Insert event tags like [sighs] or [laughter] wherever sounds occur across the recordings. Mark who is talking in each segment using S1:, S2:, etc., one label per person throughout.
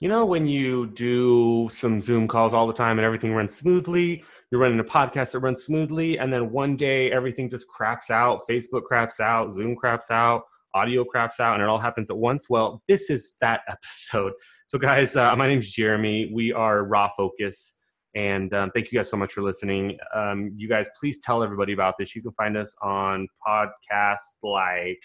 S1: You know, when you do some Zoom calls all the time and everything runs smoothly, you're running a podcast that runs smoothly, and then one day everything just craps out, Facebook craps out, Zoom craps out, audio craps out, and it all happens at once. Well, this is that episode. [laughs] So, guys, uh, my name is Jeramie. We are Raw Focus. And um, thank you guys so much for listening. Um, you guys, please tell everybody about this. You can find us on podcasts like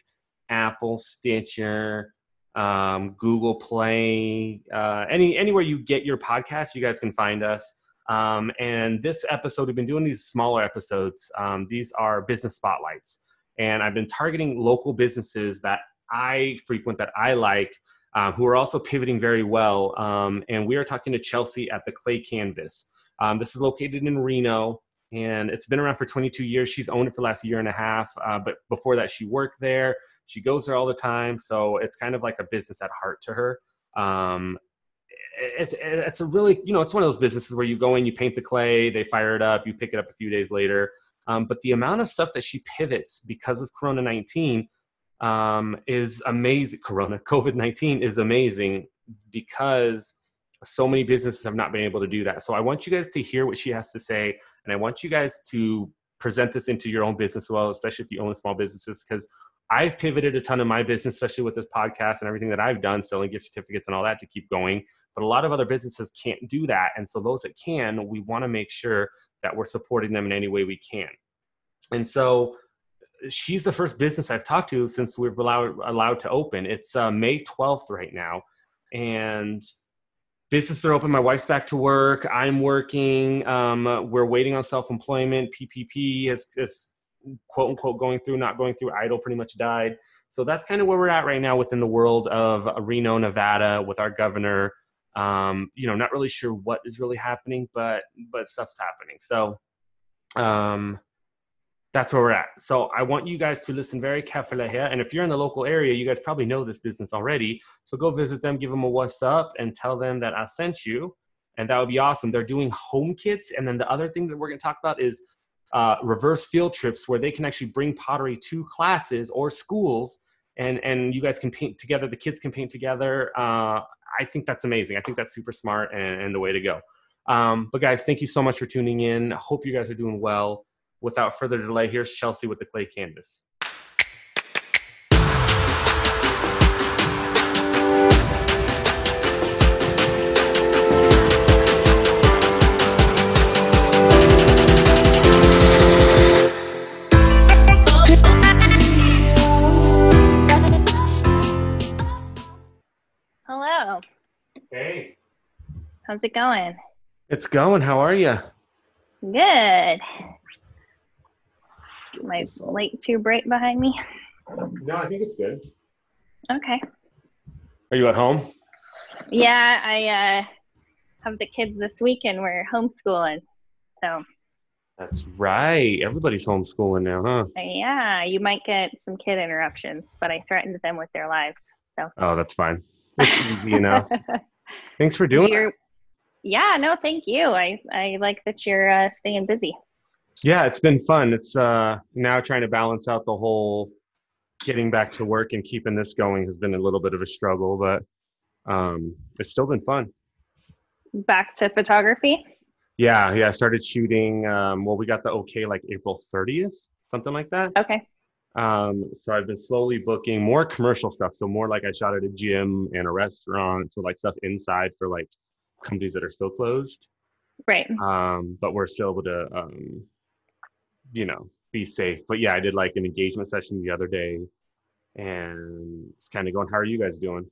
S1: Apple, Stitcher, um, Google Play, uh, any anywhere you get your podcast, you guys can find us. Um, and this episode, we've been doing these smaller episodes. Um, these are business spotlights, and I've been targeting local businesses that I frequent, that I like, uh, who are also pivoting very well. Um, and we are talking to Chelsea at the Clay Canvas. Um, this is located in Reno and it's been around for 22 years. She's owned it for the last year and a half, uh, but before that, she worked there. She goes there all the time, so it's kind of like a business at heart to her. Um, it's it's a really you know it's one of those businesses where you go in, you paint the clay, they fire it up, you pick it up a few days later. Um, but the amount of stuff that she pivots because of Corona 19 um, is amazing. Corona COVID 19 is amazing because so many businesses have not been able to do that. So I want you guys to hear what she has to say, and I want you guys to present this into your own business as well, especially if you own small businesses, because I've pivoted a ton of my business, especially with this podcast and everything that I've done, selling gift certificates and all that to keep going. But a lot of other businesses can't do that. And so those that can, we want to make sure that we're supporting them in any way we can. And so she's the first business I've talked to since we've allowed, allowed to open. It's uh, May 12th right now. And businesses are open. My wife's back to work. I'm working. Um, we're waiting on self employment. PPP is quote unquote going through, not going through. EIDL pretty much died. So that's kind of where we're at right now within the world of Reno, Nevada, with our governor. Um, you know, not really sure what is really happening, but but stuff's happening. So um, that's where we're at. So I want you guys to listen very carefully here. And if you're in the local area, you guys probably know this business already. So go visit them, give them a what's up, and tell them that I sent you. And that would be awesome. They're doing home kits. And then the other thing that we're going to talk about is uh, reverse field trips where they can actually bring pottery to classes or schools and and you guys can paint together the kids can paint together. Uh, i think that's amazing. I think that's super smart and, and the way to go. Um, but guys thank you so much for tuning in. I hope you guys are doing well. Without further delay, here's Chelsea with the clay canvas.
S2: How's it going?
S1: It's going. How are you?
S2: Good my light too bright behind me?
S1: No, I think it's good.
S2: Okay.
S1: Are you at home?
S2: Yeah, I uh, have the kids this weekend. We're homeschooling, so.
S1: That's right. Everybody's homeschooling now, huh?
S2: Yeah, you might get some kid interruptions, but I threatened them with their lives. So.
S1: Oh, that's fine. It's easy enough. [laughs] Thanks for doing it.
S2: Yeah, no, thank you. I I like that you're uh, staying busy.
S1: Yeah, it's been fun. It's uh, now trying to balance out the whole getting back to work and keeping this going has been a little bit of a struggle, but um, it's still been fun.
S2: Back to photography?
S1: Yeah, yeah. I started shooting. Um, well, we got the okay like April 30th, something like that.
S2: Okay.
S1: Um, so I've been slowly booking more commercial stuff. So more like I shot at a gym and a restaurant. So like stuff inside for like companies that are still closed.
S2: Right.
S1: Um, but we're still able to um, you know, be safe. But yeah, I did like an engagement session the other day and it's kind of going, how are you guys doing?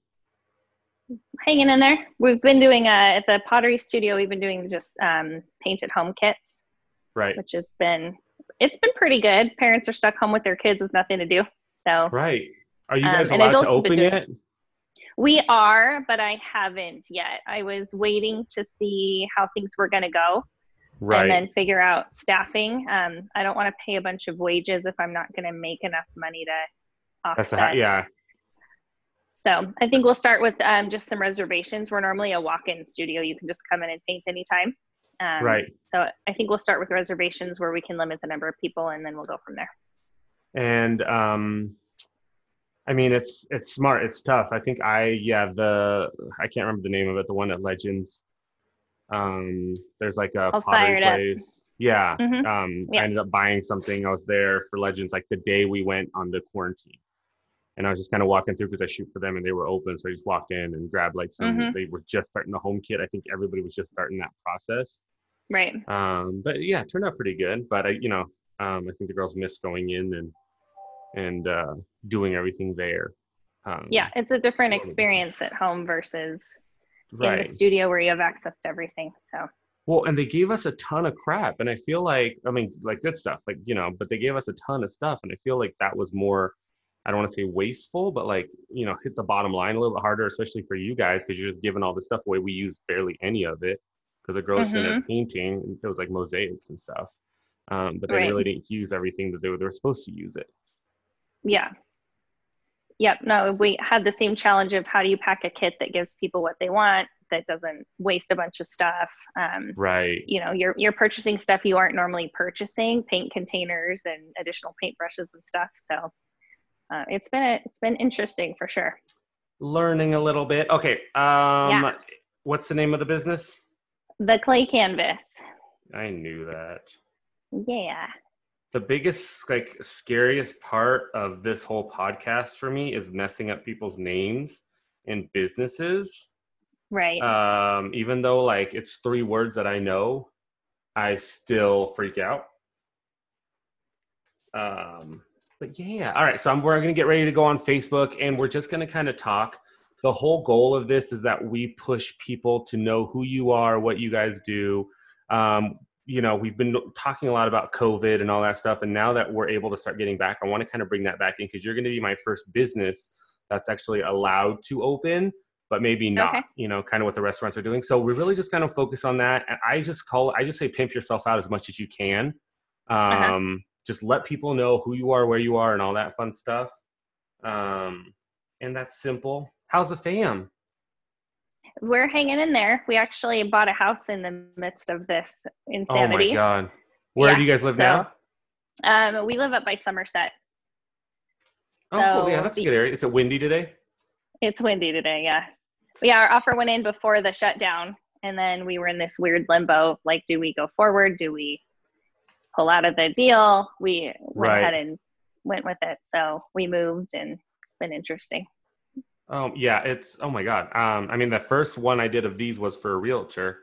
S2: Hanging in there. We've been doing, uh, at the pottery studio, we've been doing just um, painted home kits.
S1: Right.
S2: Which has been, it's been pretty good. Parents are stuck home with their kids with nothing to do. So,
S1: right. Are you guys um, allowed to open yet?
S2: We are, but I haven't yet. I was waiting to see how things were going to go
S1: right.
S2: and then figure out staffing. Um, I don't want to pay a bunch of wages if I'm not going to make enough money to offset.
S1: That's yeah.
S2: So I think we'll start with um, just some reservations. We're normally a walk-in studio. You can just come in and paint anytime. Um,
S1: right.
S2: So I think we'll start with reservations where we can limit the number of people, and then we'll go from there.
S1: And um, I mean, it's it's smart. It's tough. I think I yeah the I can't remember the name of it. The one at Legends. Um, there's like a
S2: I'll
S1: pottery
S2: it up.
S1: place. Yeah.
S2: Mhm.
S1: Um,
S2: Yeah.
S1: I ended up buying something. I was there for Legends like the day we went on the quarantine, and I was just kind of walking through because I shoot for them and they were open. So I just walked in and grabbed like some.
S2: Mhm.
S1: They were just starting the home kit. I think everybody was just starting that process.
S2: Right.
S1: Um, but yeah, it turned out pretty good. But I, you know, um, I think the girls missed going in and and uh, doing everything there. Um,
S2: Yeah, it's a different experience at home versus in the studio where you have access to everything. So
S1: Well, and they gave us a ton of crap, and I feel like, I mean, like good stuff, like you know, but they gave us a ton of stuff, and I feel like that was more. I don't want to say wasteful, but like you know, hit the bottom line a little bit harder, especially for you guys, because you're just giving all this stuff away. We used barely any of it because the girls in a painting, it was like mosaics and stuff. Um, but they
S2: Right.
S1: really didn't use everything that they were, they were supposed to use it.
S2: Yeah. Yep. No, we had the same challenge of how do you pack a kit that gives people what they want that doesn't waste a bunch of stuff. Um,
S1: Right.
S2: you know, you're you're purchasing stuff you aren't normally purchasing, paint containers and additional paint brushes and stuff. So uh, it's been it's been interesting for sure.
S1: Learning a little bit. Okay. Um,
S2: Yeah.
S1: what's the name of the business?
S2: The clay canvas.
S1: I knew that.
S2: Yeah.
S1: The biggest like scariest part of this whole podcast for me is messing up people's names and businesses.
S2: Right.
S1: um even though like it's three words that i know i still freak out. Um but yeah all right so I'm, we're gonna get ready to go on facebook and we're just gonna kind of talk. The whole goal of this is that we push people to know who you are what you guys do. Um, you know we've been talking a lot about covid and all that stuff and now that we're able to start getting back i want to kind of bring that back in because you're going to be my first business that's actually allowed to open but maybe not
S2: Okay.
S1: you know kind of what the restaurants are doing. So we really just kind of focus on that and i just call i just say pimp yourself out as much as you can. Um
S2: Uh-huh.
S1: just let people know who you are where you are and all that fun stuff. Um and that's simple. How's the fam
S2: We're hanging in there. We actually bought a house in the midst of this insanity.
S1: oh my god where
S2: Yeah,
S1: do you guys live
S2: so-
S1: now
S2: Um, we live up by Somerset.
S1: oh cool. yeah
S2: so
S1: that's a good area is it windy today
S2: It's windy today, yeah. Yeah, our offer went in before the shutdown, and then we were in this weird limbo. Like, do we go forward? Do we pull out of the deal? We went
S1: Right.
S2: ahead and went with it. So we moved, and it's been interesting.
S1: Um, yeah, it's oh my god. Um, I mean, the first one I did of these was for a realtor,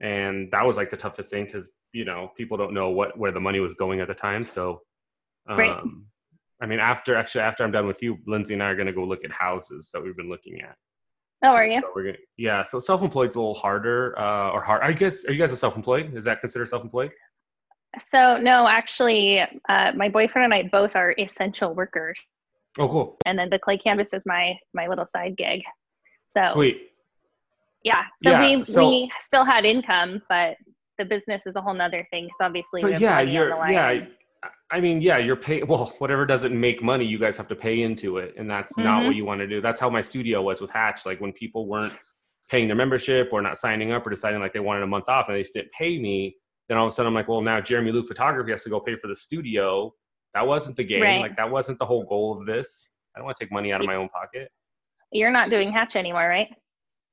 S1: and that was like the toughest thing because you know people don't know what where the money was going at the time. So, um,
S2: Right.
S1: I mean, after actually after I'm done with you, Lindsay and I are gonna go look at houses that we've been looking at.
S2: Oh, are you?
S1: So we're gonna yeah. So self-employed's a little harder uh, or hard. I guess are you guys a self-employed? Is that considered self-employed?
S2: So no, actually, uh, my boyfriend and I both are essential workers,
S1: Oh, cool,
S2: and then the clay canvas is my my little side gig. So
S1: sweet.
S2: yeah, so
S1: Yeah,
S2: we
S1: so-
S2: we still had income, but the business is a whole nother thing because obviously
S1: But yeah, you're yeah. I mean, yeah, you're pay. Well, whatever doesn't make money, you guys have to pay into it, and that's not
S2: Mhm.
S1: what you want to do. That's how my studio was with Hatch. Like when people weren't paying their membership or not signing up or deciding like they wanted a month off and they just didn't pay me, then all of a sudden I'm like, well, now Jeramie Lu Photography has to go pay for the studio. That wasn't the game.
S2: Right.
S1: Like that wasn't the whole goal of this. I don't want to take money out of my own pocket.
S2: You're not doing Hatch anymore, right?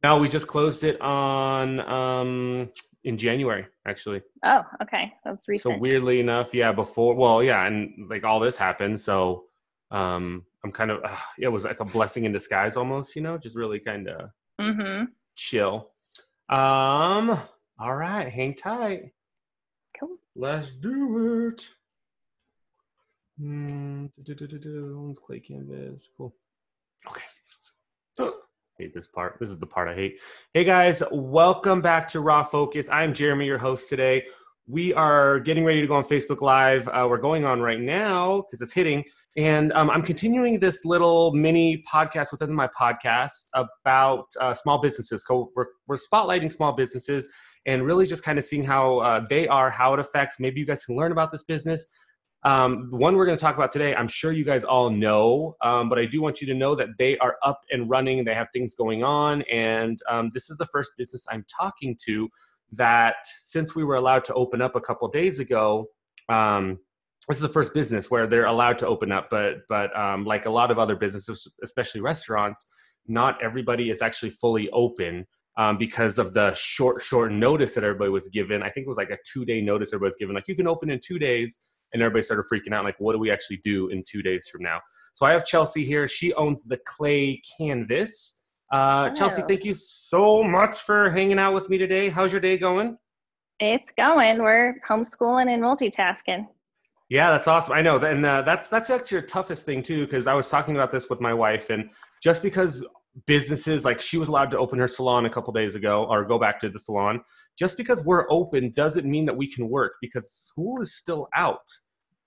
S1: No, we just closed it on um in January actually.
S2: Oh, okay. That's recent.
S1: So weirdly enough, yeah, before well, yeah, and like all this happened, so um I'm kind of uh, it was like a blessing in disguise almost, you know, just really kind of
S2: mm-hmm.
S1: chill. Um all right, hang tight.
S2: Cool.
S1: Let's do it. Hmm, do-do-do-do-do. Clay canvas. Cool. Okay. [gasps] hate this part. This is the part I hate. Hey guys, welcome back to Raw Focus. I'm Jeramie, your host today. We are getting ready to go on Facebook Live. Uh, we're going on right now because it's hitting. And um, I'm continuing this little mini podcast within my podcast about uh, small businesses. So we're, we're spotlighting small businesses and really just kind of seeing how uh, they are, how it affects. Maybe you guys can learn about this business. Um, the one we're going to talk about today, I'm sure you guys all know, um, but I do want you to know that they are up and running. They have things going on. And um, this is the first business I'm talking to that since we were allowed to open up a couple days ago, um, this is the first business where they're allowed to open up, but but um, like a lot of other businesses, especially restaurants, not everybody is actually fully open um, because of the short short notice that everybody was given. I think it was like a two day notice everybody was given, like you can open in two days, and everybody started freaking out, like what do we actually do in two days from now? So I have Chelsea here. She owns the Clay Canvas. Uh, Chelsea, thank you so much for hanging out with me today. How's your day going?
S2: It's going. We're homeschooling and multitasking.
S1: Yeah, that's awesome. I know, and uh, that's that's actually your toughest thing too, because I was talking about this with my wife, and just because businesses like she was allowed to open her salon a couple days ago or go back to the salon, just because we're open doesn't mean that we can work because school is still out.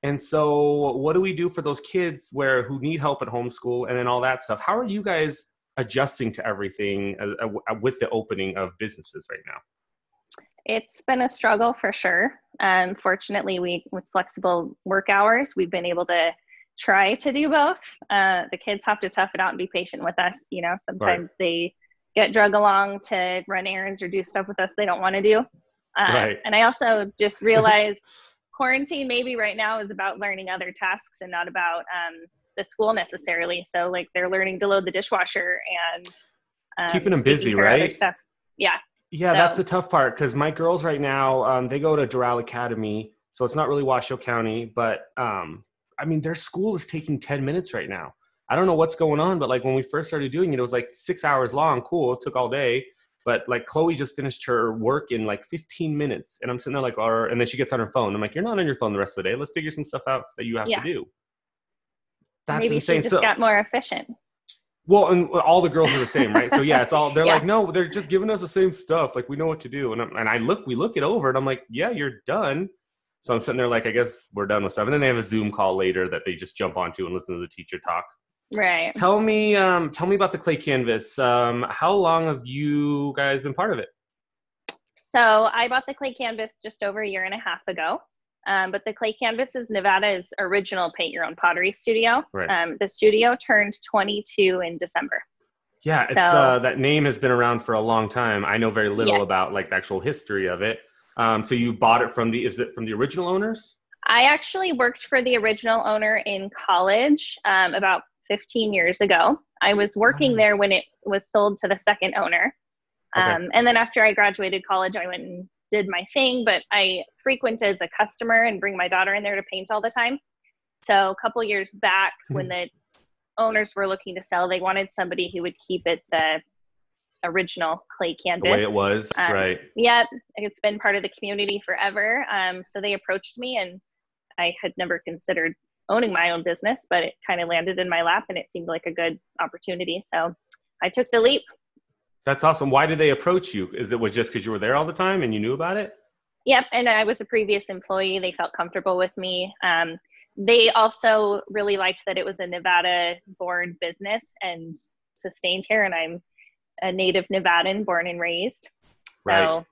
S1: And so, what do we do for those kids where who need help at homeschool and then all that stuff? How are you guys adjusting to everything uh, uh, with the opening of businesses right now?
S2: It's been a struggle for sure. Um, fortunately, we with flexible work hours, we've been able to try to do both. Uh, the kids have to tough it out and be patient with us. You know, sometimes right. they get drug along to run errands or do stuff with us they don't want to do. Uh, right. And I also just realized quarantine maybe right now is about learning other tasks and not about um, the school necessarily. So like they're learning to load the dishwasher and
S1: um, keeping them busy, right?
S2: Stuff. Yeah.
S1: Yeah, so. that's the tough part because my girls right now um, they go to Doral Academy, so it's not really Washoe County, but um, I mean their school is taking ten minutes right now. I don't know what's going on, but like when we first started doing it, it was like six hours long. Cool, it took all day. But like Chloe just finished her work in like 15 minutes, and I'm sitting there like, or, and then she gets on her phone. I'm like, you're not on your phone the rest of the day. Let's figure some stuff out that you have yeah. to do.
S2: That's Maybe insane. She just so, got more efficient.
S1: Well, and all the girls are the same, right? So yeah, it's all they're yeah. like, no, they're just giving us the same stuff. Like we know what to do, and I'm, and I look, we look it over, and I'm like, yeah, you're done. So I'm sitting there like, I guess we're done with stuff. And then they have a Zoom call later that they just jump onto and listen to the teacher talk.
S2: Right.
S1: Tell me, um, tell me about the clay canvas. Um, how long have you guys been part of it?
S2: So I bought the clay canvas just over a year and a half ago. Um, but the clay canvas is Nevada's original paint your own pottery studio. Right. Um, the studio turned 22 in December.
S1: Yeah, it's so, uh, that name has been around for a long time. I know very little yes. about like the actual history of it. Um, so you bought it from the is it from the original owners?
S2: I actually worked for the original owner in college um, about 15 years ago. I was working nice. there when it was sold to the second owner. Okay. Um, and then after I graduated college, I went and did my thing, but I frequent as a customer and bring my daughter in there to paint all the time. So a couple years back, mm-hmm. when the owners were looking to sell, they wanted somebody who would keep it the original clay canvas. The
S1: way it was, um, right?
S2: Yep, it's been part of the community forever. Um, so they approached me, and I had never considered owning my own business, but it kind of landed in my lap, and it seemed like a good opportunity. So I took the leap.
S1: That's awesome. Why did they approach you? Is it was just because you were there all the time and you knew about it?
S2: Yep, and I was a previous employee. They felt comfortable with me. Um, they also really liked that it was a Nevada-born business and sustained here, and I'm a native Nevadan, born and raised. Right. So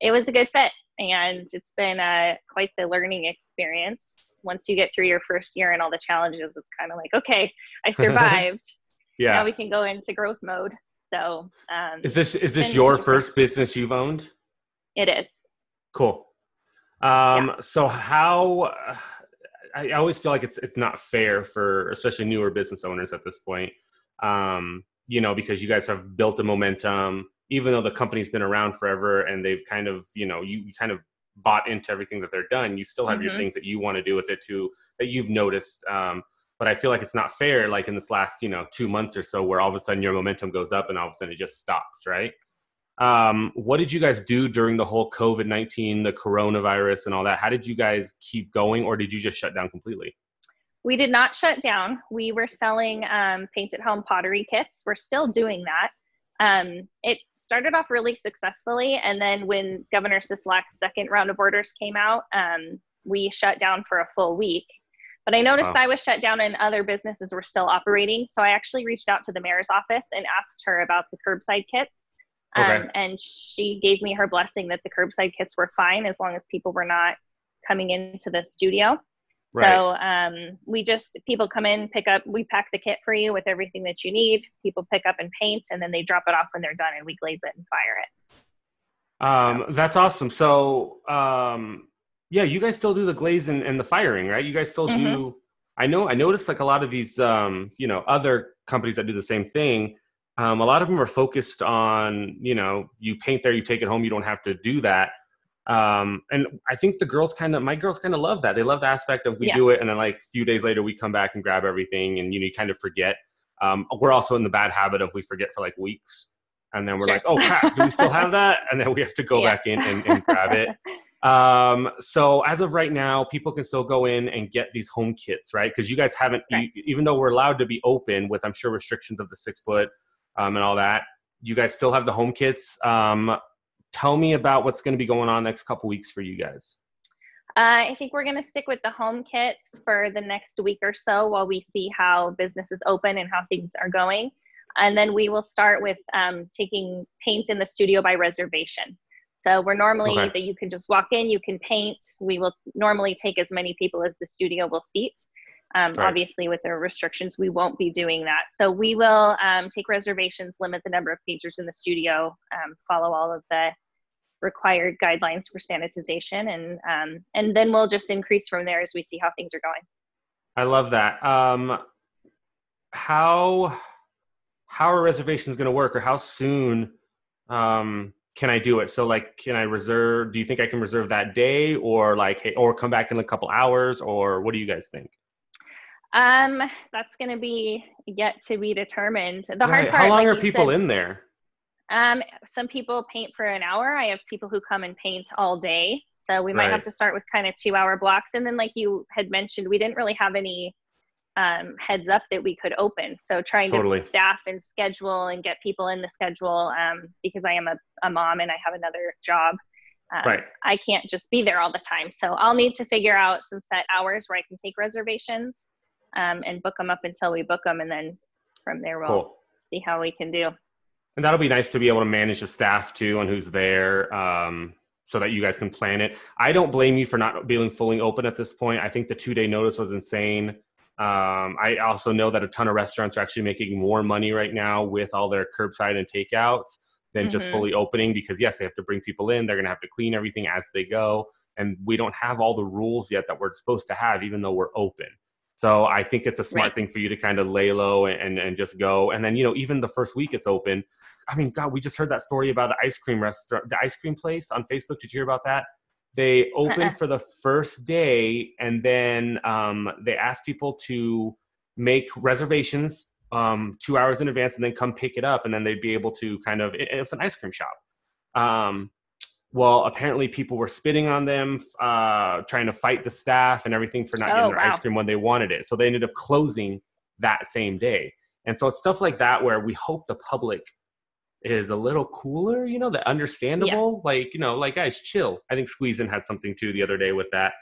S2: it was a good fit, and it's been a, uh, quite the learning experience. Once you get through your first year and all the challenges, it's kind of like, okay, I [laughs] survived. yeah. Now we can go into growth mode. So, um,
S1: is this is this your first business you've owned?
S2: It is.
S1: Cool. Um, yeah. So how? I always feel like it's it's not fair for especially newer business owners at this point. Um, you know, because you guys have built a momentum, even though the company's been around forever and they've kind of, you know, you, you kind of bought into everything that they're done. You still have mm-hmm. your things that you want to do with it too that you've noticed. Um, but I feel like it's not fair, like in this last, you know, two months or so, where all of a sudden your momentum goes up and all of a sudden it just stops, right? Um, what did you guys do during the whole COVID 19, the coronavirus, and all that? How did you guys keep going, or did you just shut down completely?
S2: We did not shut down. We were selling um, paint at home pottery kits. We're still doing that. Um, it started off really successfully, and then when Governor Sisolak's second round of orders came out, um, we shut down for a full week. But I noticed wow. I was shut down and other businesses were still operating. So I actually reached out to the mayor's office and asked her about the curbside kits. Okay. Um, and she gave me her blessing that the curbside kits were fine as long as people were not coming into the studio. Right. So um, we just people come in, pick up, we pack the kit for you with everything that you need. People pick up and paint, and then they drop it off when they're done, and we glaze it and fire it.
S1: Um, that's awesome. So um, Yeah, you guys still do the glaze and, the firing, right? You guys still
S2: Mhm.
S1: do. I know. I noticed like a lot of these, um, you know, other companies that do the same thing. Um, a lot of them are focused on, you know, you paint there, you take it home, you don't have to do that. Um, and I think the girls kind of, my girls kind of love that. They love the aspect of we
S2: Yeah.
S1: do it, and then like a few days later we come back and grab everything, and you know, you kind of forget. Um, we're also in the bad habit of we forget for like weeks, and then we're
S2: Sure.
S1: like, oh crap, do we still have that? And then we have to go
S2: Yeah.
S1: back in and, and grab it. [laughs] Um, so as of right now, people can still go in and get these home kits, right? Because you guys haven't, you, even though we're allowed to be open with, I'm sure, restrictions of the six foot um, and all that, you guys still have the home kits. Um, tell me about what's going to be going on next couple weeks for you guys.
S2: Uh, I think we're going to stick with the home kits for the next week or so while we see how business is open and how things are going. And then we will start with um, taking paint in the studio by reservation. So we're normally
S1: Okay.
S2: that you can just walk in, you can paint. We will normally take as many people as the studio will seat. Um,
S1: Right.
S2: Obviously, with the restrictions, we won't be doing that. So we will um, take reservations, limit the number of painters in the studio, um, follow all of the required guidelines for sanitization, and um, and then we'll just increase from there as we see how things are going.
S1: I love that. Um, how how are reservations going to work, or how soon um, can I do it? So, like, can I reserve? Do you think I can reserve that day, or like, hey, or come back in a couple hours, or what do you guys think?
S2: Um, that's going to be yet to be determined. The hard part.
S1: How long
S2: like
S1: are people
S2: said,
S1: in there?
S2: Um, some people paint for an hour. I have people who come and paint all day. So we might
S1: Right.
S2: have to start with kind of two hour blocks. And then, like you had mentioned, we didn't really have any um, heads up that we could open. So trying
S1: Totally.
S2: to staff and schedule and get people in the schedule um, because I am a, a mom and I have another job. Um,
S1: Right.
S2: I can't just be there all the time. So I'll need to figure out some set hours where I can take reservations um, and book them up until we book them. And then from there, we'll
S1: Cool.
S2: see how we can do.
S1: And that'll be nice to be able to manage the staff too and who's there um, so that you guys can plan it. I don't blame you for not being fully open at this point. I think the two day notice was insane. Um, I also know that a ton of restaurants are actually making more money right now with all their curbside and takeouts than just
S2: Mhm.
S1: fully opening because, yes, they have to bring people in. They're going to have to clean everything as they go. And we don't have all the rules yet that we're supposed to have, even though we're open. So I think it's a smart
S2: Right.
S1: thing for you to kind of lay low and, and, and just go. And then, you know, even the first week it's open, I mean, God, we just heard that story about the ice cream restaurant, the ice cream place on Facebook. Did you hear about that? They opened
S2: Uh-uh.
S1: for the first day, and then um, they asked people to make reservations um, two hours in advance, and then come pick it up, and then they'd be able to kind of. It, it was an ice cream shop. Um, well, apparently people were spitting on them, uh, trying to fight the staff and everything for not
S2: Oh,
S1: getting their ice cream when they wanted it. So they ended up closing that same day. And so it's stuff like that where we hope the public is a little cooler, you know, that understandable. Like, you know, like guys, chill. I think Squeeze In had something too the other day with that.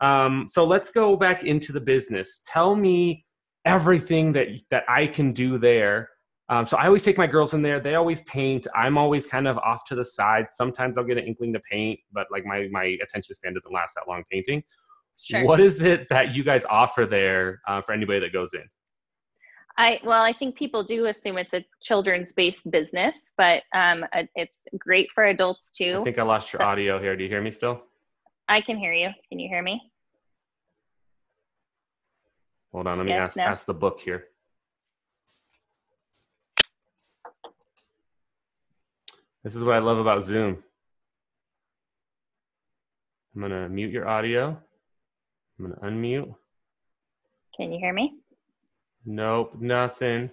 S1: Um, so let's go back into the business. Tell me everything that that I can do there. Um, so I always take my girls in there. They always paint. I'm always kind of off to the side. Sometimes I'll get an inkling to paint, but like my my attention span doesn't last that long painting.
S2: Sure.
S1: What is it that you guys offer there uh, for anybody that goes in?
S2: I well, I think people do assume it's a children's based business, but um, it's great for adults too.
S1: I think I lost your audio here. Do you hear me still?
S2: I can hear you. Can you hear me?
S1: Hold on, let me
S2: Yes,
S1: ask
S2: no.
S1: ask the book here. This is what I love about Zoom. I'm gonna mute your audio. I'm gonna unmute.
S2: Can you hear me?
S1: Nope, nothing.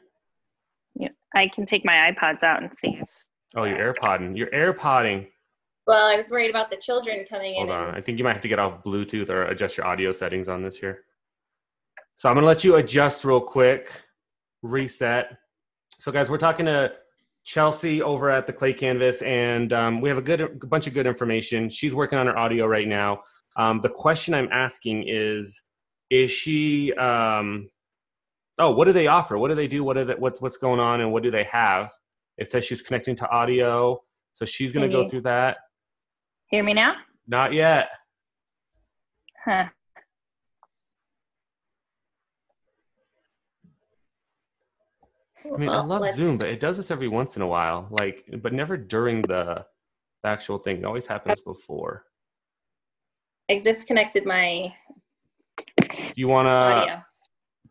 S2: Yeah, I can take my iPods out and see. If,
S1: Oh, you're AirPodding. You're AirPodding.
S2: well, I was worried about the children coming
S1: Hold
S2: in.
S1: Hold on.
S2: and-
S1: I think you might have to get off Bluetooth or adjust your audio settings on this here. So I'm gonna let you adjust real quick, reset. So guys, we're talking to Chelsea over at the Clay Canvas, and um, we have a good a bunch of good information. She's working on her audio right now. Um, the question I'm asking is, is she? Um, oh, what do they offer? What do they do? What are the, what's what's going on, and what do they have? It says she's connecting to audio, so she's gonna go through that.
S2: Hear me now?
S1: Not yet.
S2: Huh.
S1: I mean, I love
S2: let's-
S1: Zoom, but it does this every once in a while. Like, but never during the, actual thing. It always happens before.
S2: I disconnected my
S1: Do you want to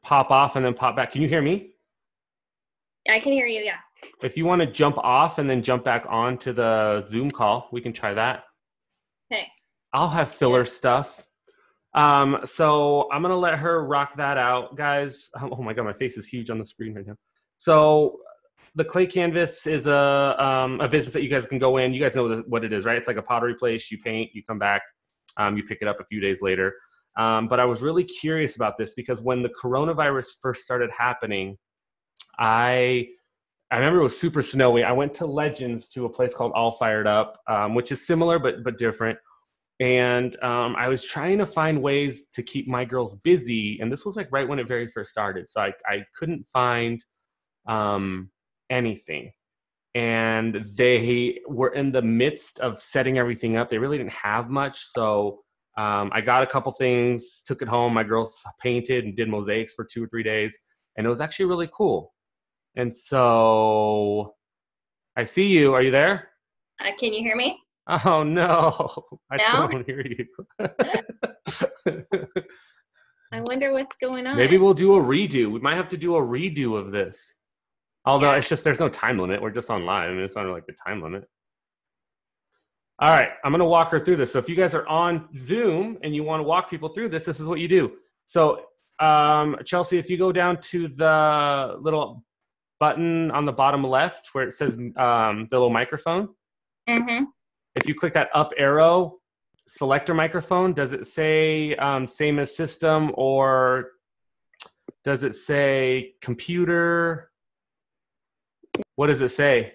S1: pop off and then pop back? Can you hear me?
S2: I can hear you. Yeah.
S1: If you want to jump off and then jump back on to the Zoom call, we can try that.
S2: Okay.
S1: I'll have filler stuff. Um, so I'm gonna let her rock that out, guys. Oh my god, my face is huge on the screen right now. So the clay canvas is a um, a business that you guys can go in. You guys know what it is, right? It's like a pottery place. You paint, you come back, um, you pick it up a few days later. Um, but I was really curious about this because when the coronavirus first started happening, I I remember it was super snowy. I went to Legends to a place called All Fired Up, um, which is similar but but different. And um, I was trying to find ways to keep my girls busy, and this was like right when it very first started. So I I couldn't find um, anything, and they were in the midst of setting everything up. They really didn't have much, so um, I got a couple things, took it home. My girls painted and did mosaics for two or three days, and it was actually really cool. And so I see you. Are you there?
S2: Uh, can you hear me?
S1: Oh no, [laughs] I
S2: Now?
S1: still don't hear you. [laughs]
S2: I wonder what's going on.
S1: Maybe we'll do a redo. We might have to do a redo of this. Although
S2: Yeah.
S1: it's just there's no time limit. We're just online. I mean, it's not like the time limit. All right, I'm gonna walk her through this. So if you guys are on Zoom and you want to walk people through this, this is what you do. So um, Chelsea, if you go down to the little button on the bottom left where it says um, the little microphone,
S2: Mm-hmm.
S1: if you click that up arrow, select your microphone. Does it say um, same as system or does it say computer? What does it say?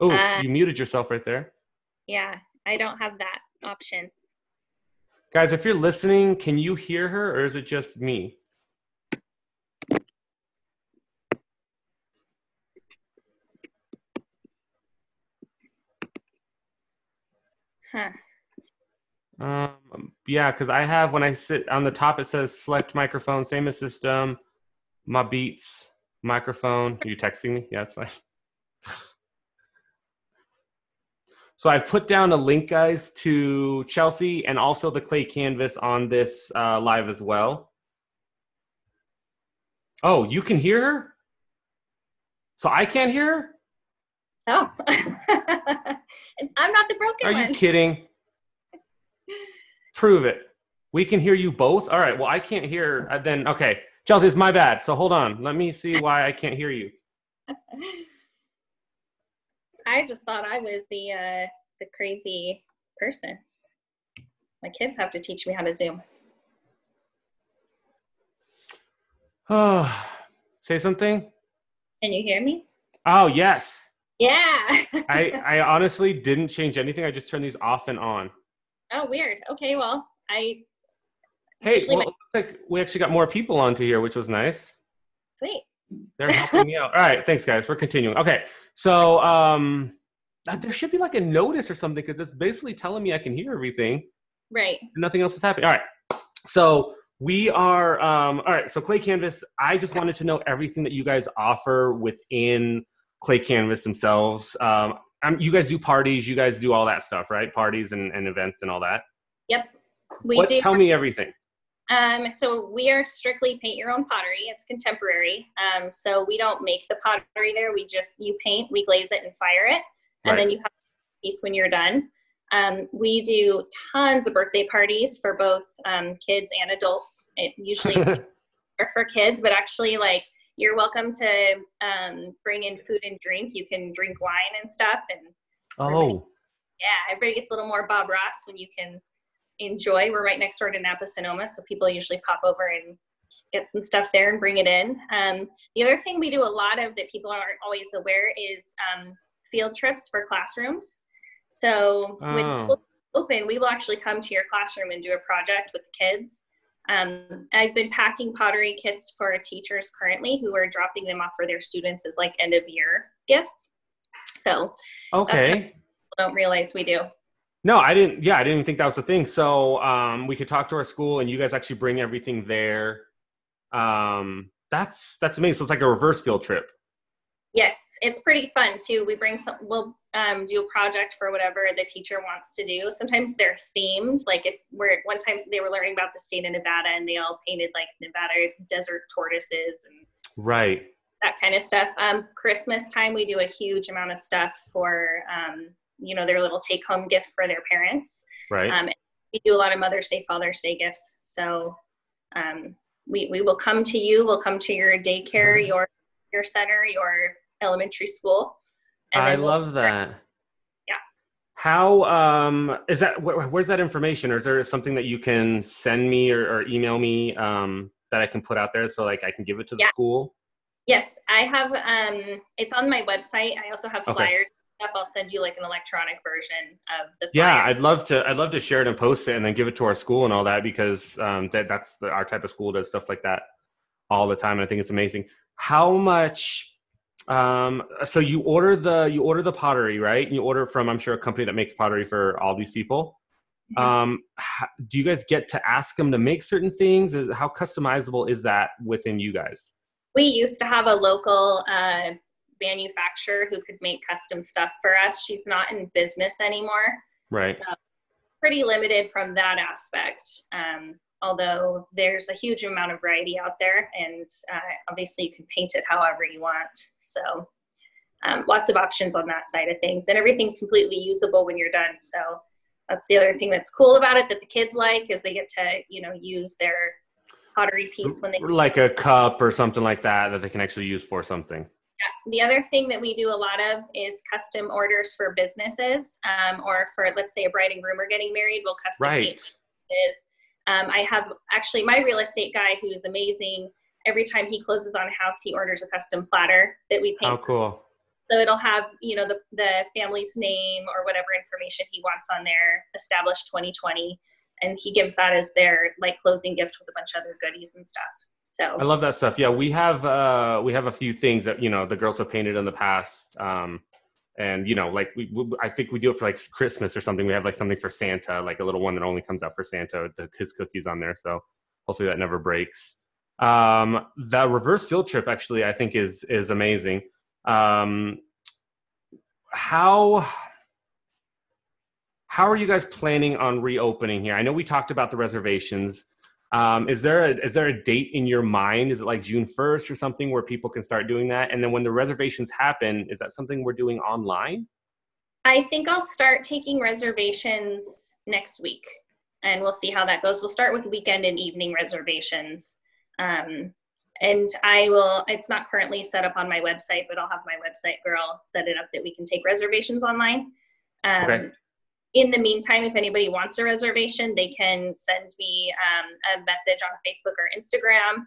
S1: Oh,
S2: Uh,
S1: you muted yourself right there.
S2: Yeah, I don't have that option.
S1: Guys, if you're listening, can you hear her or is it just me?
S2: Huh.
S1: Um, yeah, because I have when I sit on the top, it says select microphone, same as system, my beats, microphone. Are you texting me? Yeah, it's fine. [laughs] So I've put down a link, guys, to Chelsea and also the clay canvas on this uh, live as well. Oh, you can hear her? So I can't hear her?
S2: Oh, [laughs] I'm not the broken
S1: Are
S2: one.
S1: you kidding? Prove it. We can hear you both. All right. Well, I can't hear. Uh, then okay, Chelsea, it's my bad. So hold on. Let me see why I can't hear you. [laughs]
S2: I just thought I was the uh, the crazy person. My kids have to teach me how to Zoom.
S1: Oh, [sighs] say something.
S2: Can you hear me?
S1: Oh yes.
S2: Yeah.
S1: I [laughs] I honestly didn't change anything. I just turned these off and on.
S2: oh, weird. Okay, well, I
S1: Hey, well, it looks like we actually got more people onto here, which was nice.
S2: sweet.
S1: They're helping me out. All right, thanks, guys. We're continuing. Okay, so um, uh, there should be like a notice or something because it's basically telling me I can hear everything.
S2: Right.
S1: nothing else is happening. All right. So we are um all right, so Clay Canvas, I just wanted to know everything that you guys offer within Clay Canvas themselves. Um um, you guys do parties, you guys do all that stuff, right? Parties and, and events and all that.
S2: Yep. We
S1: what
S2: do.
S1: tell me everything.
S2: Um, so we are strictly paint your own pottery. It's contemporary. Um, so we don't make the pottery there. We just you paint, we glaze it, and fire it, and
S1: Right.
S2: then you have a piece when you're done. Um, we do tons of birthday parties for both um, kids and adults. It usually [laughs] are for kids, but actually, like you're welcome to um, bring in food and drink. You can drink wine and stuff, and
S1: oh.
S2: yeah, everybody gets a little more Bob Ross when you can enjoy. We're right next door to Napa Sonoma, so people usually pop over and get some stuff there and bring it in. Um, the other thing we do a lot of that people aren't always aware is um, field trips for classrooms. So when
S1: Oh.
S2: school open, we will actually come to your classroom and do a project with the kids. Um, I've been packing pottery kits for teachers currently who are dropping them off for their students as like end of year gifts. So
S1: Okay.
S2: don't realize we do.
S1: No, I didn't. Yeah, I didn't even think that was the thing. So um, we could talk to our school, and you guys actually bring everything there. Um, that's that's amazing. So it's like a reverse field trip.
S2: Yes, it's pretty fun too. We bring some, we'll um, do a project for whatever the teacher wants to do. Sometimes they're themed. Like if we're one time they were learning about the state of Nevada and they all painted like Nevada's desert tortoises and
S1: right
S2: that kind of stuff. Um, Christmas time we do a huge amount of stuff for um, you know their little take home gift for their parents.
S1: Right.
S2: Um, we do a lot of Mother's Day, Father's Day gifts. So um, we we will come to you. We'll come to your daycare,
S1: Mm-hmm.
S2: your your center, your elementary school.
S1: I
S2: we'll-
S1: love that.
S2: Yeah.
S1: How um is that? Wh- where's that information, or is there something that you can send me or, or email me um that I can put out there so like I can give it to the
S2: Yeah.
S1: school?
S2: Yes, I have. Um, it's on my website. I also have
S1: Okay.
S2: flyers. Up. I'll send you like an electronic version of the.
S1: Yeah. I'd love to. I'd love to share it and post it, and then give it to our school and all that because um, that that's the, our type of school does stuff like that all the time, and I think it's amazing. How much? Um, so you order the you order the pottery, right? You order from I'm sure a company that makes pottery for all these people.
S2: Mhm.
S1: Um, h- do you guys get to ask them to make certain things? Is- How customizable is that within you guys?
S2: we used to have a local uh, manufacturer who could make custom stuff for us. She's not in business anymore,
S1: Right.
S2: so pretty limited from that aspect. Um, although there's a huge amount of variety out there, and uh, obviously you can paint it however you want. So um, lots of options on that side of things, and everything's completely usable when you're done. So that's the other thing that's cool about it that the kids like is they get to you know use their pottery piece when they
S1: Like a cup or something like that that they can actually use for something.
S2: The other thing that we do a lot of is custom orders for businesses um, or for let's say a bride and groom are getting married we'll custom
S1: Right.
S2: is um, i have actually my real estate guy who is amazing every time he closes on a house he orders a custom platter that we paint
S1: oh cool.
S2: so it'll have you know the, the family's name or whatever information he wants on there established 2020 and he gives that as their like closing gift with a bunch of other goodies and stuff so
S1: I love that stuff. Yeah, we have uh we have a few things that you know the girls have painted in the past. Um and you know like we, we I think we do it for like Christmas or something. We have like something for Santa, like a little one that only comes out for Santa the his cookies on there. So hopefully that never breaks. Um the reverse field trip actually I think is is amazing. Um how how are you guys planning on reopening here? I know we talked about the reservations. Um, is there a, is there a date in your mind? Is it like June first or something where people can start doing that? And then when the reservations happen, is that something we're doing online?
S2: I think I'll start taking reservations next week and we'll see how that goes. We'll start with weekend and evening reservations. Um, and I will, it's not currently set up on my website, but I'll have my website girl set it up that we can take reservations online. Um,
S1: Okay.
S2: In the meantime, if anybody wants a reservation, they can send me um, a message on Facebook or Instagram,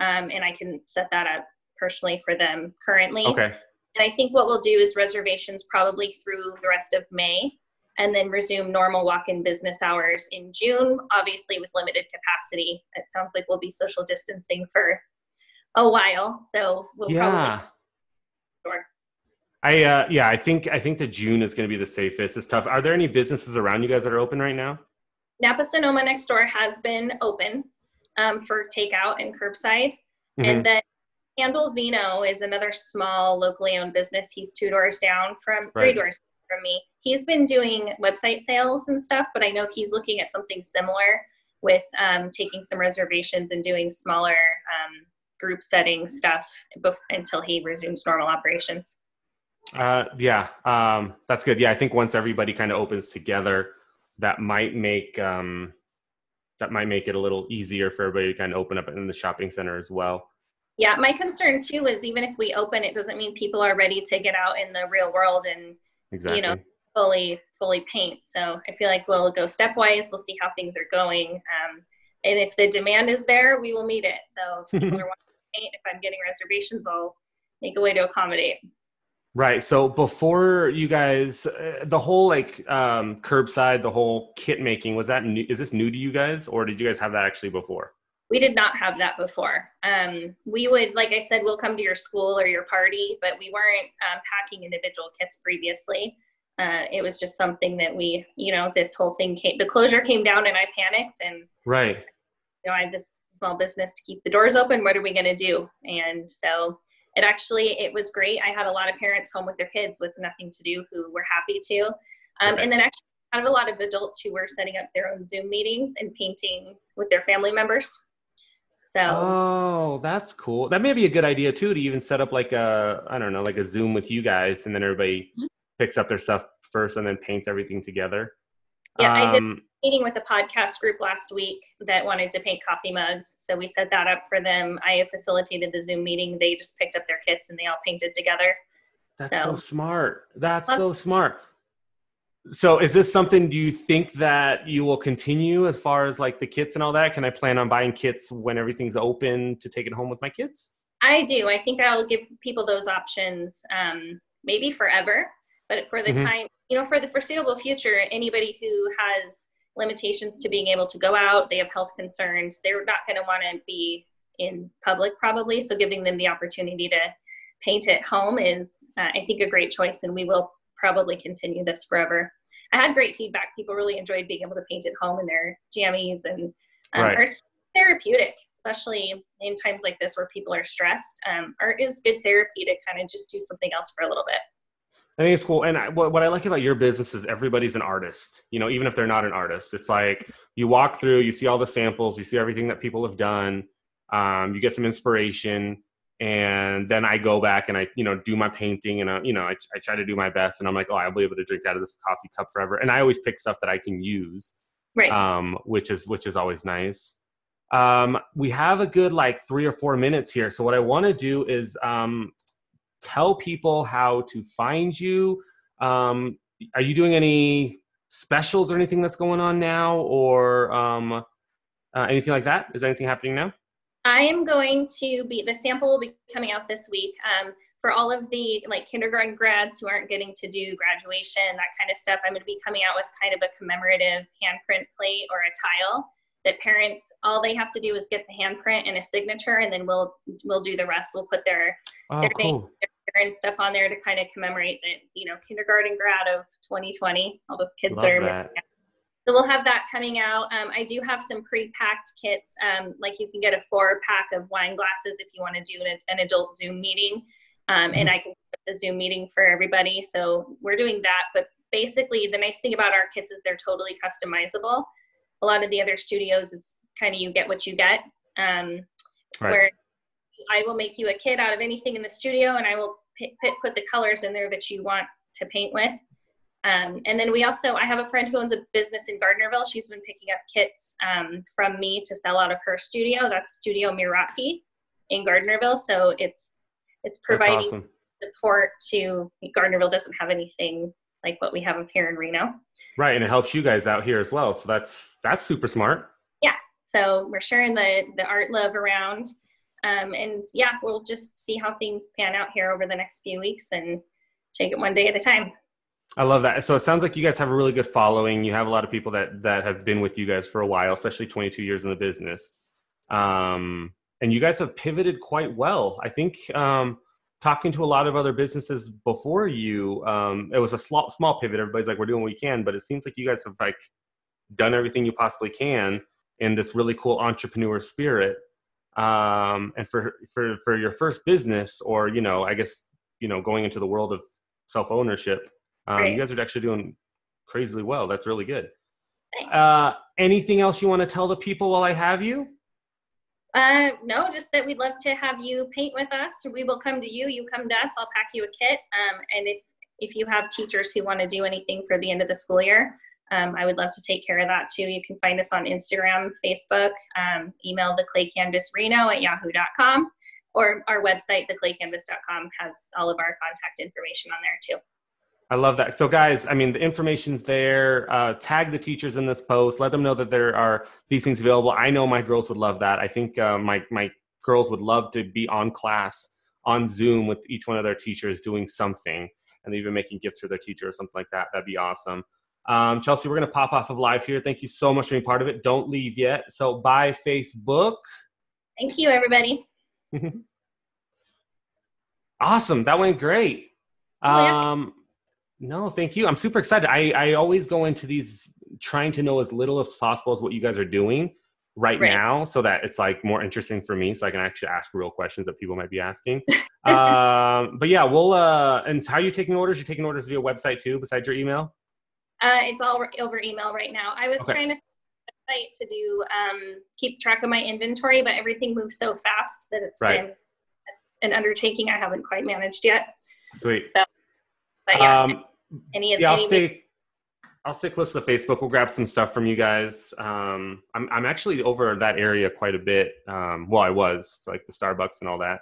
S2: um, and I can set that up personally for them currently.
S1: Okay.
S2: And I think what we'll do is reservations probably through the rest of May and then resume normal walk-in business hours in June, obviously with limited capacity. It sounds like we'll be social distancing for a while. So we'll
S1: yeah.
S2: probably.
S1: I uh, yeah, I think I think that June is going to be the safest. It's tough. Are there any businesses around you guys that are open right now?
S2: Napa Sonoma next door has been open um, for takeout and curbside.
S1: Mhm.
S2: And then Handle Vino is another small locally owned business. He's two doors down from three
S1: Right.
S2: doors from me. He's been doing website sales and stuff, but I know he's looking at something similar with um, taking some reservations and doing smaller um, group setting stuff until he resumes normal operations.
S1: Uh, yeah, um, that's good. Yeah, I think once everybody kind of opens together, that might make um, that might make it a little easier for everybody to kind of open up in the shopping center as well.
S2: Yeah, my concern too is even if we open, it doesn't mean people are ready to get out in the real world and
S1: Exactly.
S2: know, fully fully paint. So I feel like we'll go stepwise. We'll see how things are going. Um, and if the demand is there, we will meet it. So if people [laughs] are wanting to paint, if I'm getting reservations, I'll make a way to accommodate.
S1: Right. So before you guys, uh, the whole like um, curbside, the whole kit making, was that new? Is this new to you guys, or did you guys have that actually before?
S2: We did not have that before. Um, we would, like I said, we'll come to your school or your party, but we weren't um, packing individual kits previously. Uh, it was just something that we, you know, this whole thing came, the closure came down and I panicked and
S1: Right.
S2: you know, I have this small business to keep the doors open. What are we going to do? And so it actually it was great. I had a lot of parents home with their kids with nothing to do who were happy to, um, okay. and then actually I have a lot of adults who were setting up their own Zoom meetings and painting with their family members. So
S1: Oh, that's cool. That may be a good idea too to even set up like a I don't know, like a Zoom with you guys and then everybody mm-hmm. picks up their stuff first and then paints everything together.
S2: Yeah, um, I did um, meeting with a podcast group last week that wanted to paint coffee mugs. So we set that up for them. I facilitated the Zoom meeting. They just picked up their kits and they all painted together.
S1: That's so, so smart. That's so smart. So is this something do you think that you will continue as far as like the kits and all that? Can I plan on buying kits when everything's open to take it home with my kids?
S2: I do. I think I'll give people those options um, maybe forever, but for the mm-hmm. time, you know, for the foreseeable future, anybody who has limitations to being able to go out, they have health concerns, they're not going to want to be in public probably. So giving them the opportunity to paint at home is, uh, I think, a great choice, and we will probably continue this forever. I had great feedback. People really enjoyed being able to paint at home in their jammies and um, right. art therapeutic, especially in times like this where people are stressed. Um, art is good therapy to kind of just do something else for a little bit.
S1: I think it's cool. And I, what, what I like about your business is everybody's an artist, you know, even if they're not an artist. It's like you walk through, you see all the samples, you see everything that people have done, um, you get some inspiration, and then I go back and I, you know, do my painting and, I, you know, I, I try to do my best and I'm like, oh, I'll be able to drink out of this coffee cup forever. And I always pick stuff that I can use,
S2: right?
S1: Um, which is which is always nice. Um, we have a good like three or four minutes here. So what I want to do is um, tell people how to find you. Um, are you doing any specials or anything that's going on now, or um, uh, anything like that? Is anything happening now?
S2: I am going to be the sample will be coming out this week. Um, for all of the like kindergarten grads who aren't getting to do graduation, that kind of stuff, I'm going to be coming out with kind of a commemorative handprint plate or a tile that parents all they have to do is get the handprint and a signature, and then we'll we'll do the rest. We'll put their
S1: oh, their cool.
S2: And stuff on there to kind of commemorate the you know kindergarten grad of 2020. All those kids
S1: Love
S2: that are.
S1: That.
S2: So we'll have that coming out. Um, I do have some pre-packed kits, um, like you can get a four pack of wine glasses if you want to do an, an adult Zoom meeting, um, and mm-hmm. I can put the Zoom meeting for everybody. So we're doing that. But basically, the nice thing about our kits is they're totally customizable. A lot of the other studios, it's kind of you get what you get. Um, right. Where I will make you a kit out of anything in the studio, and I will put, put the colors in there that you want to paint with. Um, and then we also, I have a friend who owns a business in Gardnerville. She's been picking up kits um, from me to sell out of her studio. That's Studio Miraki in Gardnerville. So it's it's providing awesome. support to Gardnerville doesn't have anything like what we have up here in Reno.
S1: Right, and it helps you guys out here as well. So that's that's super smart.
S2: Yeah. So we're sharing the the art love around, um, and yeah, we'll just see how things pan out here over the next few weeks and take it one day at a time.
S1: I love that. So it sounds like you guys have a really good following. You have a lot of people that that have been with you guys for a while, especially 22 years in the business. Um, and you guys have pivoted quite well. I think um, talking to a lot of other businesses before you, um, it was a small, small pivot. Everybody's like, "We're doing what we can," but it seems like you guys have like done everything you possibly can in this really cool entrepreneur spirit. Um, and for for for your first business, or you know, I guess you know, going into the world of self ownership um, You guys are actually doing crazily well. That's really good. Uh, anything else you want to tell the people while I have you?
S2: Uh, no, just that we'd love to have you paint with us. We will come to you. You come to us. I'll pack you a kit. Um, and if if you have teachers who want to do anything for the end of the school year, um, I would love to take care of that too. You can find us on Instagram, Facebook, um, email the clay canvas reno at yahoo.com, or our website, theclaycanvas.com, has all of our contact information on there too.
S1: I love that. So, guys, I mean, the information's there. Uh, tag the teachers in this post. Let them know that there are these things available. I know my girls would love that. I think uh, my my girls would love to be on class on Zoom with each one of their teachers doing something, and even making gifts for their teacher or something like that. That'd be awesome. Um, Chelsea, we're gonna pop off of live here. Thank you so much for being part of it. Don't leave yet. So, bye, Facebook.
S2: Thank you, everybody. [laughs]
S1: awesome. That went great. Oh, um, no, thank you. I'm super excited. I, I always go into these trying to know as little as possible as what you guys are doing. right,
S2: Right.
S1: now so that it's like more interesting for me so I can actually ask real questions that people might be asking. [laughs] um, but yeah, we'll uh and how are you taking orders? You're taking orders via website too, besides your email?
S2: Uh, it's all over email right now. I was
S1: Okay.
S2: trying to set a site to do um, keep track of my inventory, but everything moves so fast that it's
S1: Right.
S2: been an undertaking I haven't quite managed yet.
S1: Sweet.
S2: But yeah,
S1: Um
S2: any of
S1: yeah, I'll stay I'll stay close to Facebook. We'll grab some stuff from you guys. Um, I'm I'm actually over that area quite a bit. Um, well, I was like the Starbucks and all that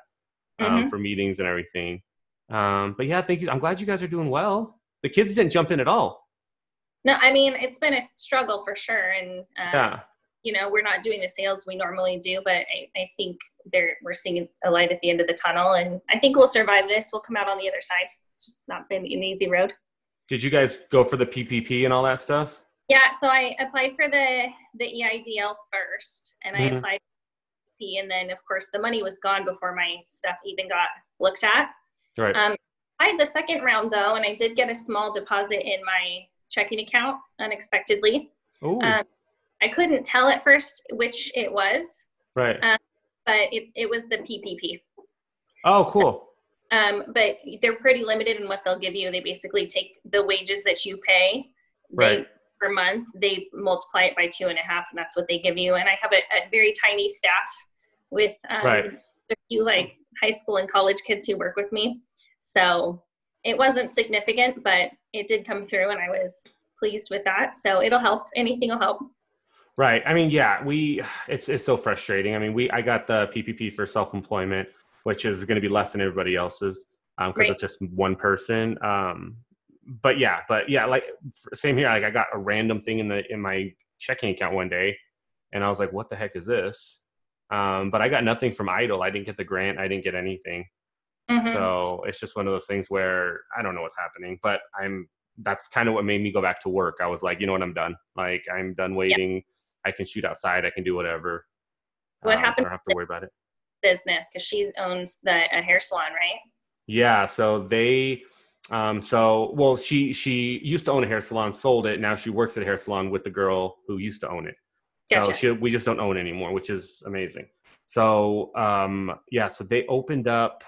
S1: um,
S2: Mhm.
S1: for meetings and everything. Um, but yeah, thank you. I'm glad you guys are doing well. The kids didn't jump in at all.
S2: No, I mean it's been a struggle for sure, and um,
S1: Yeah,
S2: you know we're not doing the sales we normally do, but I, I think there we're seeing a light at the end of the tunnel, and I think we'll survive this. We'll come out on the other side. It's just not been an easy road.
S1: did you guys go for the PPP and all that stuff?
S2: Yeah, so I applied for the the EIDL first, and I
S1: Mhm.
S2: applied for the, and then of course the money was gone before my stuff even got looked at.
S1: Right.
S2: Um, I had the second round though, and I did get a small deposit in my checking account unexpectedly.
S1: oh,
S2: um, I couldn't tell at first which it was,
S1: right.
S2: but it, it was the PPP.
S1: oh, cool.
S2: Um, but they're pretty limited in what they'll give you. They basically take the wages that you pay they,
S1: Right.
S2: per month, they multiply it by two and a half, and that's what they give you. And I have a, a very tiny staff with um,
S1: Right.
S2: a few like high school and college kids who work with me. So it wasn't significant, but it did come through, and I was pleased with that. So it'll help. Anything will help.
S1: Right. I mean, yeah, we it's it's so frustrating. I mean, we I got the PPP for self-employment, which is going to be less than everybody else's um because
S2: Right.
S1: it's just one person. Um but yeah, but yeah, like same here. Like I got a random thing in the in my checking account one day and I was like, "What the heck is this?" Um but I got nothing from EIDL. I didn't get the grant. I didn't get anything.
S2: Mhm.
S1: So it's just one of those things where I don't know what's happening, but I'm that's kind of what made me go back to work. I was like, you know what, I'm done. Like I'm done waiting. I can shoot outside. I can do whatever.
S2: What
S1: Um,
S2: happened
S1: I don't have to worry about it.
S2: Business because she owns the a hair salon, right?
S1: Yeah. So they, um, so well, she she used to own a hair salon, sold it. Now she works at a hair salon with the girl who used to own it. So she, we just don't own anymore, which is amazing. So um, yeah, so they opened up.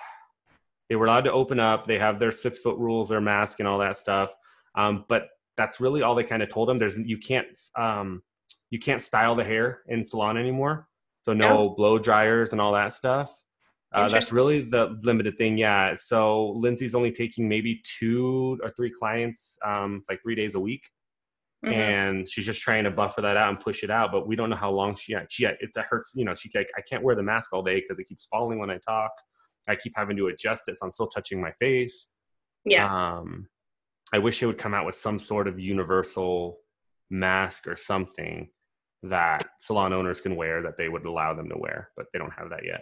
S1: They were allowed to open up. They have their six foot rules, their mask, and all that stuff. Um, but that's really all they kind of told them. There's you can't um, you can't style the hair in salon anymore. So no blow dryers and all that stuff. Uh, that's really the limited thing. Yeah. So Lindsay's only taking maybe two or three clients, um, like three days a week
S2: Mhm.
S1: and she's just trying to buffer that out and push it out. But we don't know how long she yeah, she it hurts. You know, she's like, I can't wear the mask all day because it keeps falling when I talk. I keep having to adjust it, so I'm still touching my face.
S2: yeah.
S1: Um, I wish it would come out with some sort of universal mask or something that salon owners can wear that they would allow them to wear, but they don't have that yet.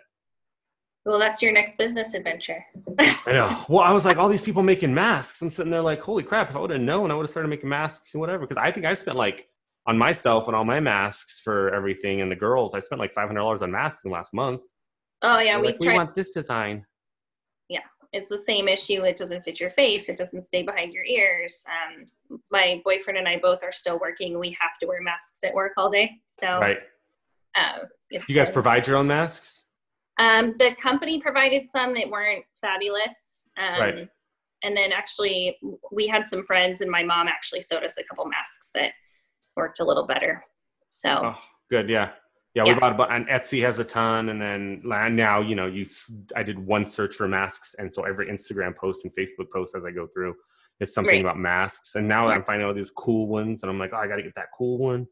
S2: well, that's your next business adventure.
S1: I know. [laughs] Well, I was like, all these people making masks. I'm sitting there like, holy crap! If I would have known, I would have started making masks and whatever. Because I think I spent like on myself and all my masks for everything, and the girls, I spent like five hundred dollars on masks in the last month.
S2: Oh yeah, we
S1: like, we want this design.
S2: Yeah, it's the same issue. It doesn't fit your face. It doesn't stay behind your ears. Um, my boyfriend and I both are still working. We have to wear masks at work all day. So,
S1: Right?
S2: uh, it's
S1: You guys
S2: been-
S1: provide your own masks?
S2: Um, the company provided some that weren't fabulous. Um,
S1: Right.
S2: And then actually, we had some friends, and my mom actually sewed us a couple masks that worked a little better. So,
S1: Oh, good. Yeah. Yeah, we
S2: Yeah.
S1: bought a bu- and Etsy has a ton, and then now you know you. I did one search for masks, and so every Instagram post and Facebook post as I go through is something
S2: Right.
S1: about masks, and now
S2: Yeah.
S1: I'm finding all these cool ones, and I'm like, oh, I got to get that cool one.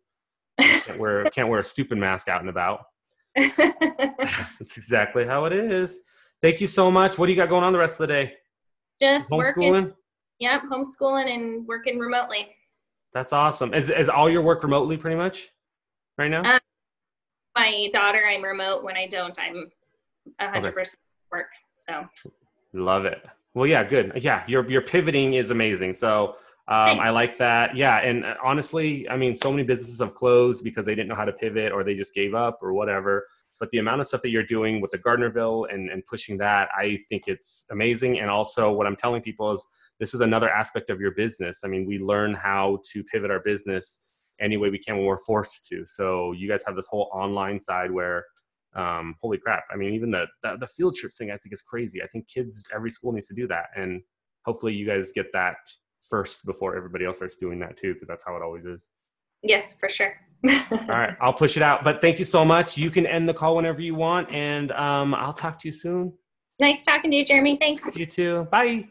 S1: [laughs] Can't wear can't wear a stupid mask out and about. [laughs] [laughs] That's exactly how it is. Thank you so much. What do you got going on the rest of the day?
S2: just working.
S1: Homeschooling.
S2: Yep, homeschooling and working remotely.
S1: That's awesome. Is is all your work remotely pretty much right now?
S2: Uh, My daughter, I'm remote. When I don't, I'm 100% work. So,
S1: Love it. Well, yeah, good. Yeah, your your pivoting is amazing. So um, I like that. Yeah, and uh, honestly, I mean, so many businesses have closed because they didn't know how to pivot or they just gave up or whatever. But the amount of stuff that you're doing with the Gardnerville and, and pushing that, I think it's amazing. And also, what I'm telling people is this is another aspect of your business. I mean, we learn how to pivot our business any way we can when we're forced to. So you guys have this whole online side where, um, holy crap! I mean, even the, the the field trips thing I think is crazy. I think kids every school needs to do that, and hopefully you guys get that first before everybody else starts doing that too, because that's how it always is.
S2: Yes, for sure. [laughs]
S1: All right, I'll push it out. But thank you so much. You can end the call whenever you want, and um, I'll talk to you soon.
S2: Nice talking to you, Jeramie. Thanks.
S1: You too. Bye.